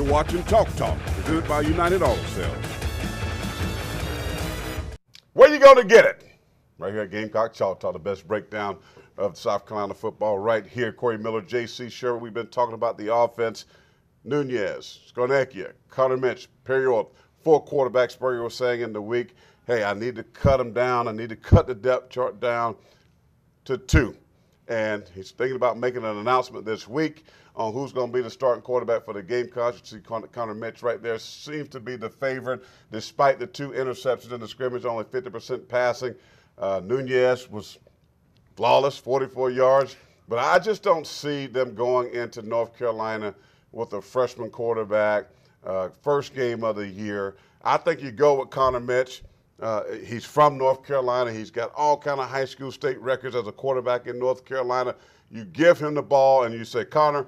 You're watching Chalk Talk, presented by United Auto Sales. Where you going to get it? Right here at Gamecock Chalk Talk, the best breakdown of South Carolina football right here. Corey Miller, J.C. Sherwood. We've been talking about the offense. Nunez, Scarnecchia, Connor Mitch, Perry Orth, four quarterbacks. Spurrier was saying in the week, hey, I need to cut them down. I need to cut the depth chart down to two. And he's thinking about making an announcement this week on who's going to be the starting quarterback for the Gamecocks. You see Connor, Mitch right there seems to be the favorite, despite the two interceptions in the scrimmage, only 50% passing. Uh, Nunez was flawless, 44 yards. But I just don't see them going into North Carolina with a freshman quarterback, uh, first game of the year. I think you go with Connor Mitch. Uh, he's from North Carolina. He's got all kind of high school state records as a quarterback in North Carolina. You give him the ball and you say, Connor,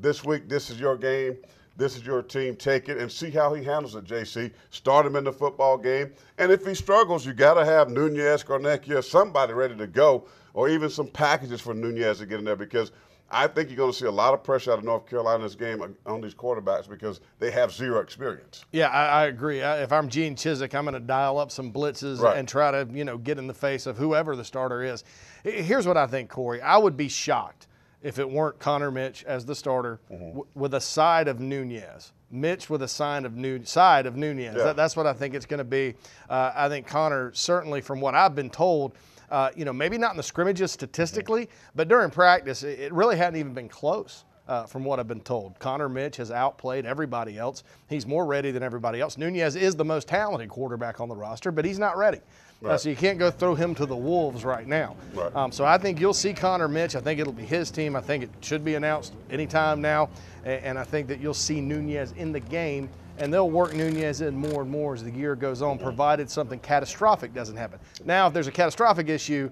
this week this is your game. This is your team. Take it and see how he handles it, JC. Start him in the football game. And if he struggles, you got to have Nunez, Scarnecchia, somebody ready to go, or even some packages for Nunez to get in there because I think you're going to see a lot of pressure out of North Carolina's game on these quarterbacks because they have zero experience. Yeah, I, I agree. I, if I'm Gene Chizik, I'm going to dial up some blitzes right. and try to, you know, get in the face of whoever the starter is. Here's what I think, Corey. I would be shocked if it weren't Connor Mitch as the starter mm-hmm. w- with a side of Nunez. Mitch with a sign of new side of Nunez. Yeah. That, that's what I think it's going to be. Uh, I think Connor certainly, from what I've been told, uh, you know, maybe not in the scrimmages statistically, mm-hmm. but during practice, it, it really hadn't even been close. Uh, from what I've been told. Connor Mitch has outplayed everybody else. He's more ready than everybody else. Nunez is the most talented quarterback on the roster, but he's not ready. Right. Uh, so you can't go throw him to the wolves right now. Right. Um, so I think you'll see Connor Mitch. I think it'll be his team. I think it should be announced anytime now, and, and I think that you'll see Nunez in the game. And they'll work Nunez in more and more as the year goes on, provided something catastrophic doesn't happen. Now, if there's a catastrophic issue,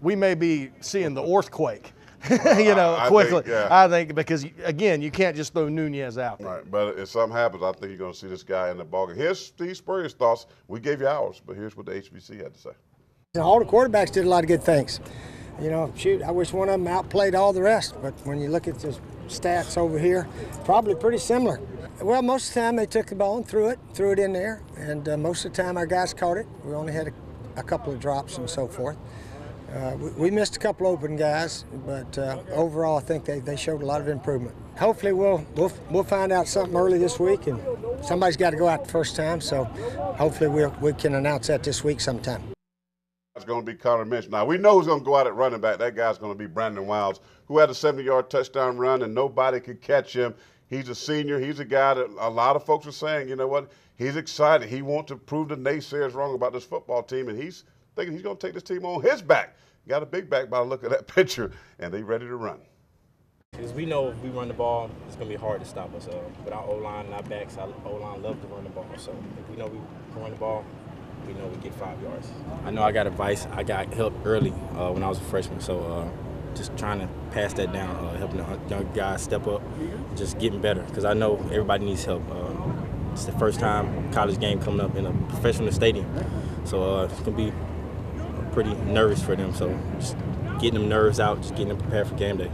we may be seeing the earthquake you know, I, I quickly. Think, yeah. I think because again, you can't just throw Nunez out. There. Right, but if something happens, I think you're going to see this guy in the ballgame. Here's Steve Spurrier's thoughts. We gave you ours, but here's what the HBC had to say. All the quarterbacks did a lot of good things. You know, shoot, I wish one of them outplayed all the rest. But when you look at the stats over here, probably pretty similar. Well, most of the time they took the ball and threw it, threw it in there, and uh, most of the time our guys caught it. We only had a, a couple of drops and so forth. Uh, we, we, missed a couple open guys, but uh, overall, I think they, they showed a lot of improvement. Hopefully, we'll, we'll we'll find out something early this week, and somebody's got to go out the first time. So, hopefully, we we'll, we can announce that this week sometime. It's going to be Connor Mitch. Now we know who's going to go out at running back. That guy's going to be Brandon Wilds, who had a 70-yard touchdown run, and nobody could catch him. He's a senior. He's a guy that a lot of folks are saying, you know what? He's excited. He wants to prove the naysayers wrong about this football team, and he's thinking he's going to take this team on his back. Got a big back by the look of that picture, and they ready to run. Because we know if we run the ball, it's going to be hard to stop us. Uh, with our O-line and our backs, our O-line love to run the ball. So if we know we can run the ball, we know we get five yards. I know I got advice. I got help early uh, when I was a freshman. So uh, just trying to pass that down, uh, helping the young guys step up, just getting better. Because I know everybody needs help. Uh, it's the first time college game coming up in a professional stadium. So uh, it's going to be pretty nervous for them. So just getting them nerves out, just getting them prepared for game day.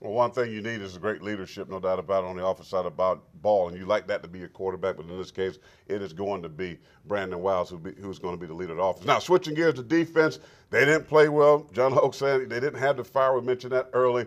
Well, one thing you need is great leadership, no doubt about it, on the offensive side about ball, and you like that to be a quarterback, but in this case, it is going to be Brandon Wilds who be, who's going to be the leader of the offense. Now, switching gears to defense, they didn't play well. John Hoke said they didn't have the fire. We mentioned that early.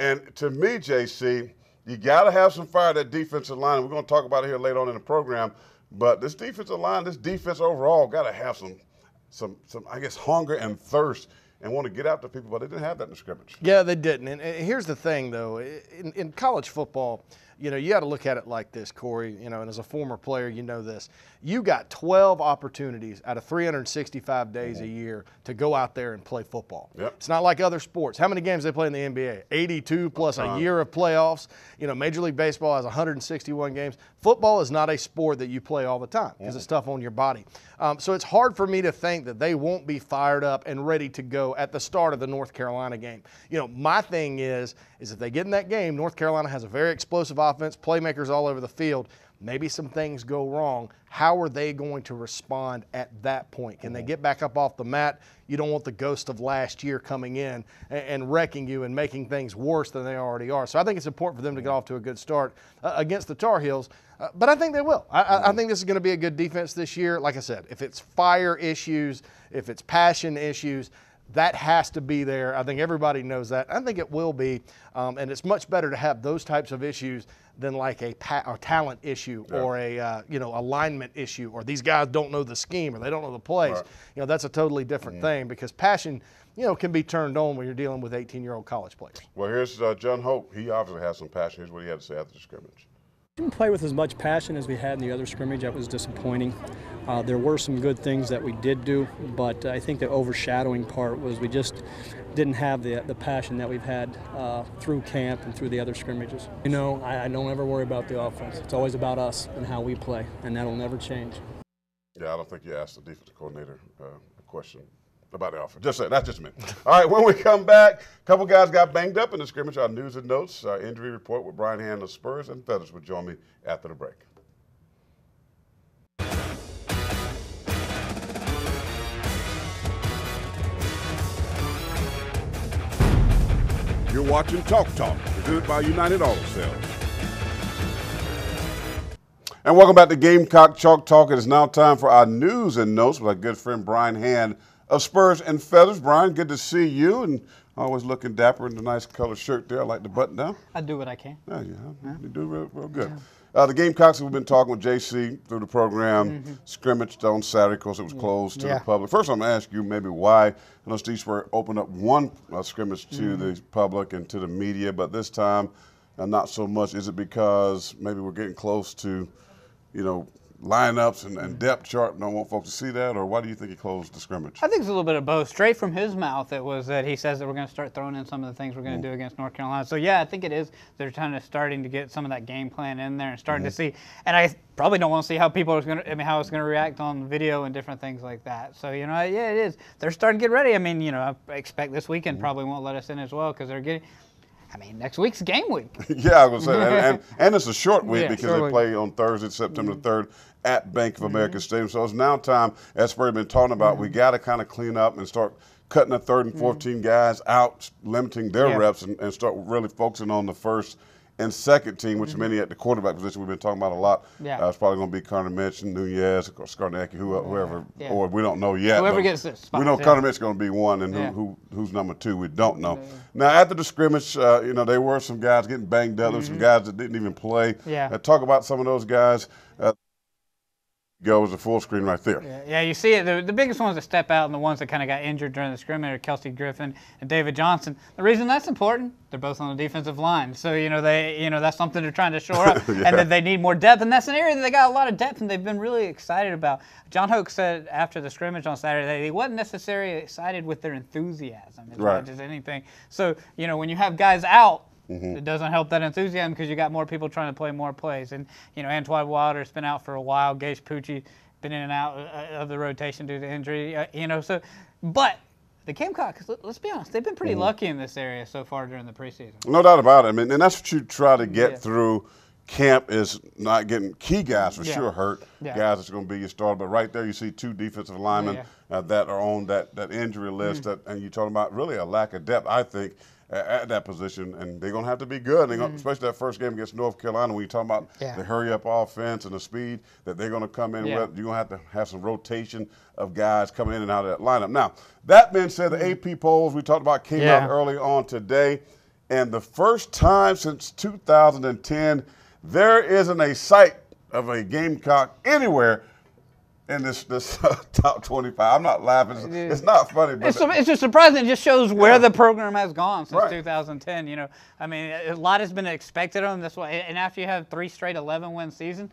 And to me, JC, you got to have some fire that defensive line. We're going to talk about it here later on in the program. But this defensive line, this defense overall, got to have some – some, some I guess, hunger and thirst and want to get out to people, but they didn't have that in the scrimmage. Yeah, they didn't. And, here's the thing, though, in, in college football, you know, you got to look at it like this, Corey. You know, and as a former player, you know this. You got 12 opportunities out of 365 days mm-hmm. a year to go out there and play football. Yep. It's not like other sports. How many games they play in the NBA? 82 plus uh-huh. a year of playoffs. You know, Major League Baseball has 161 games. Football is not a sport that you play all the time because mm-hmm. it's tough on your body. Um, so it's hard for me to think that they won't be fired up and ready to go at the start of the North Carolina game. You know, my thing is, is if they get in that game, North Carolina has a very explosive offense, playmakers all over the field. maybe some things go wrong. How are they going to respond at that point? Can they get back up off the mat? You don't want the ghost of last year coming in and, wrecking you and making things worse than they already are. So I think it's important for them to get off to a good start uh, against the Tar Heels. Uh, but I think they will. I, I think this is going to be a good defense this year. Like I said, if it's fire issues, if it's passion issues, that has to be there. I think everybody knows that. I think it will be. Um, and it's much better to have those types of issues than like a, pa- a talent issue yeah. or a uh, you know alignment issue or these guys don't know the scheme or they don't know the plays. Right. You know that's a totally different mm-hmm. thing because passion you know can be turned on when you're dealing with 18 year old college players. Well, here's uh, John Hoke. He obviously has some passion. Here's what he had to say after the scrimmage. Didn't play with as much passion as we had in the other scrimmage. That was disappointing. Uh, there were some good things that we did do, but I think the overshadowing part was we just didn't have the, the passion that we've had uh, through camp and through the other scrimmages. You know, I, I, don't ever worry about the offense. It's always about us and how we play, and that'll never change. Yeah, I don't think you asked the defensive coordinator uh, a question about the offense. Just say that's just me. All right, when we come back, a couple guys got banged up in the scrimmage. Our news and notes, our injury report with Brian Hand of Spurs and Feathers will join me after the break. You're watching Chalk Talk, presented by United Auto Sales. And welcome back to Gamecock Chalk Talk. It is now time for our news and notes with our good friend Brian Hand of Spurs and Feathers. Brian, good to see you, and always looking dapper in the nice color shirt there. I like the button down. I do what I can. Yeah, yeah, yeah. you do real, real good. Yeah. Uh, the Gamecocks, we've been talking with JC through the program, mm-hmm. scrimmaged on Saturday because it was closed to yeah. the public. First, I'm going to ask you maybe why. I know Steve Spurrier opened up one uh, scrimmage to mm-hmm. the public and to the media, but this time, uh, not so much. Is it because maybe we're getting close to, you know, lineups and, and depth chart. Don't want folks to see that, or why do you think he closed the scrimmage? I think it's a little bit of both. Straight from his mouth, it was that he says that we're going to start throwing in some of the things we're going to mm. do against North Carolina. So yeah, I think it is. They're kind of starting to get some of that game plan in there and starting mm-hmm. to see. And I probably don't want to see how people are going to. I mean, how it's going to react on video and different things like that. So you know, yeah, it is. They're starting to get ready. I mean, you know, I expect this weekend mm-hmm. probably won't let us in as well because they're getting I mean, next week's game week. yeah, I was saying, and, and, and, it's a short week yeah, because they week. play on Thursday, September mm-hmm. 3rd at Bank of America mm-hmm. Stadium. So it's now time, as Spurrier been talking about, mm-hmm. we got to kind of clean up and start cutting the third and 14 mm-hmm. guys out, limiting their yeah. reps, and, and, start really focusing on the first and second team, which mm-hmm. many at the quarterback position we've been talking about a lot. Yeah. Uh, it's probably going to be Connor Mitch and Nunez, Scarnecchia, whoever, yeah. or we don't know yet. Whoever gets this. We know yeah. Connor Mitch is going to be one, and who, who, who's number two, we don't know. Now, after the scrimmage, uh, you know, there were some guys getting banged up. Mm-hmm. There were some guys that didn't even play. Yeah. Uh, talk about some of those guys. Goes the full screen right there. Yeah, yeah you see it. The, the biggest ones that step out and the ones that kind of got injured during the scrimmage are Kelsey Griffin and David Johnson. The reason that's important, they're both on the defensive line. So, you know, they you know, that's something they're trying to shore up. yeah. And that they need more depth. And that's an area that they got a lot of depth and they've been really excited about. John Hoke said after the scrimmage on Saturday that he wasn't necessarily excited with their enthusiasm as right. much as anything. So, you know, when you have guys out, Mm-hmm. It doesn't help that enthusiasm because you got more people trying to play more plays. And, you know, Antoine Wilder's been out for a while. Gage Pucci been in and out uh, of the rotation due to injury. Uh, you know, so, but the Gamecocks, let's be honest, they've been pretty mm-hmm. lucky in this area so far during the preseason. No doubt about it. I mean, and that's what you try to get yeah. through camp is not getting key guys for yeah. sure hurt. Yeah. Guys that's going to be your starter. But right there, you see two defensive linemen uh, that are on that, that injury list. Mm-hmm. That, and you're talking about really a lack of depth, I think, at that position, and they're going to have to be good. They're mm-hmm. especially that first game against North Carolina, when you talk about yeah. the hurry up offense and the speed that they're going to come in yeah. with. You're going to have to have some rotation of guys coming in and out of that lineup. Now, that being said, the mm-hmm. AP polls we talked about came yeah. out early on today, and the first time since 2010, there isn't a sight of a Gamecock anywhere in this this uh, top 25. I'm not laughing. It's, it's not funny, but it's, it's just surprising. It just shows where yeah. the program has gone since right. 2010. You know, I mean, a lot has been expected of them. this way, and after you have three straight 11 win season,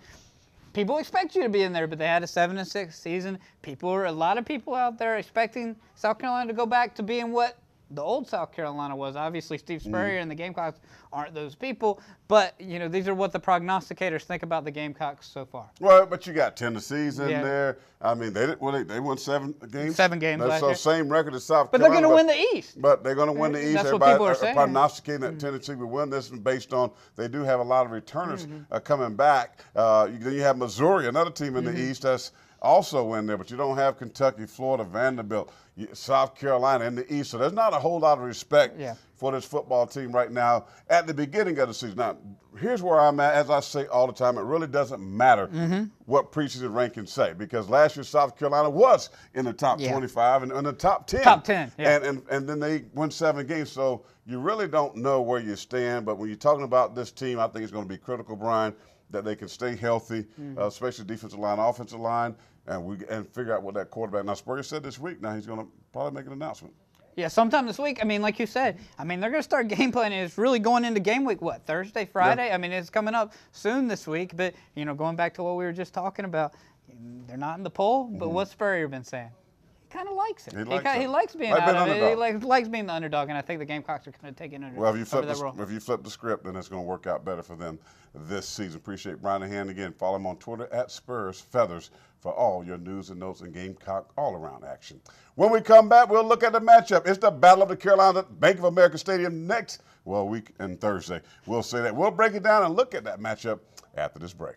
people expect you to be in there. But they had a seven and six season. People are a lot of people out there expecting South Carolina to go back to being what the old South Carolina was. Obviously, Steve Mm. Spurrier and the Gamecocks aren't those people, but you know these are what the prognosticators think about the Gamecocks so far. Well, but you got Tennessee's in Yeah. there. I mean, they did. Well, they, they won seven games. Seven games That's so year. same record as South But they're going to win the East. But they're going to win the East. That's what people are are, saying. prognosticating that Tennessee will win this based on they do have a lot of returners Mm-hmm. uh, coming back. Uh, you, then you have Missouri, another team in Mm-hmm. the East that's also in there, but you don't have Kentucky, Florida, Vanderbilt, South Carolina in the East. So there's not a whole lot of respect Yeah. for this football team right now at the beginning of the season. Now, here's where I'm at. As I say all the time, it really doesn't matter Mm-hmm. what preseason rankings say because last year South Carolina was in the top Yeah. 25 and in the top 10. Top 10, yeah. And, and, and then they won seven games. So you really don't know where you stand. But when you're talking about this team, I think it's going to be critical, Brian, that they can stay healthy, Mm-hmm. uh, especially defensive line, offensive line, and we and figure out what that quarterback. Now Spurrier said this week. Now he's going to probably make an announcement. Yeah, sometime this week. I mean, like you said, I mean, they're going to start game planning. It's really going into game week, what, Thursday, Friday? I mean, it's coming up soon this week. But, you know, going back to what we were just talking about, they're not in the poll, but what's Spurrier been saying? He kind of likes it. He likes kinda, it. he likes being Like out of it. He likes, likes being the underdog, and I think the Gamecocks are going to take it under, Well, if you flip the, role. if you flip the script, then it's going to work out better for them this season. Appreciate Brian Hand again. Follow him on Twitter at Spurs Feathers for all your news and notes and Gamecock all around action. When we come back, we'll look at the matchup. It's the Battle of the Carolina Bank of America Stadium next well week and Thursday. We'll say that. We'll break it down and look at that matchup after this break.